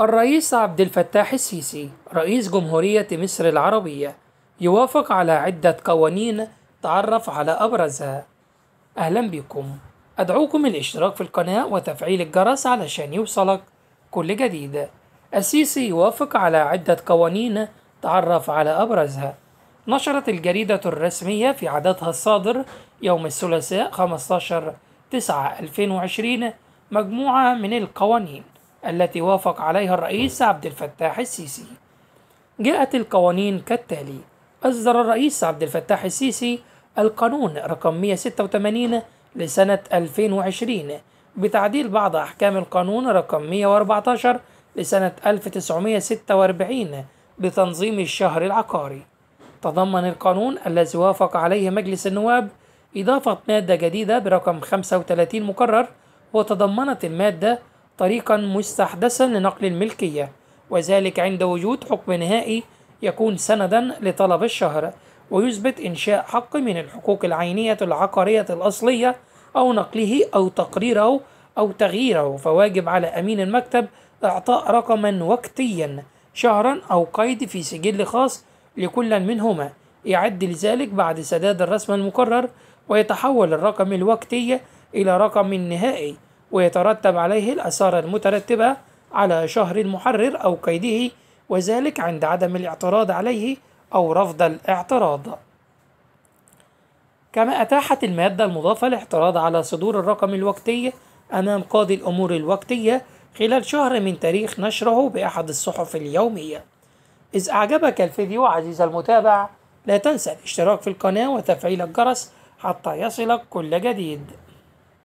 الرئيس عبد الفتاح السيسي رئيس جمهورية مصر العربية يوافق على عدة قوانين تعرف على أبرزها أهلا بكم. أدعوكم الإشتراك في القناة وتفعيل الجرس علشان يوصلك كل جديد. السيسي يوافق على عدة قوانين تعرف على أبرزها نشرت الجريدة الرسمية في عددها الصادر يوم الثلاثاء 15 9 2020 مجموعة من القوانين. التي وافق عليها الرئيس عبد الفتاح السيسي. جاءت القوانين كالتالي أصدر الرئيس عبد الفتاح السيسي القانون رقم 186 لسنة 2020 بتعديل بعض أحكام القانون رقم 114 لسنة 1946 بتنظيم الشهر العقاري. تضمن القانون الذي وافق عليه مجلس النواب إضافة مادة جديدة برقم 35 مكرر وتضمنت المادة طريقا مستحدثا لنقل الملكية وذلك عند وجود حكم نهائي يكون سندا لطلب الشهر ويثبت إنشاء حق من الحقوق العينية العقارية الأصلية أو نقله أو تقريره أو تغييره. فواجب على أمين المكتب إعطاء رقما وقتيا شهرا أو قيد في سجل خاص لكل منهما. يعد لذلك بعد سداد الرسم المقرر ويتحول الرقم الوقتي إلى رقم نهائي. ويترتب عليه الآثار المترتبة على شهر المحرر أو قيده وذلك عند عدم الاعتراض عليه أو رفض الاعتراض. كما أتاحت المادة المضافة الاعتراض على صدور الرقم الوقتي أمام قاضي الأمور الوقتية خلال شهر من تاريخ نشره بأحد الصحف اليومية. إذا أعجبك الفيديو عزيز المتابع لا تنسى الاشتراك في القناة وتفعيل الجرس حتى يصلك كل جديد.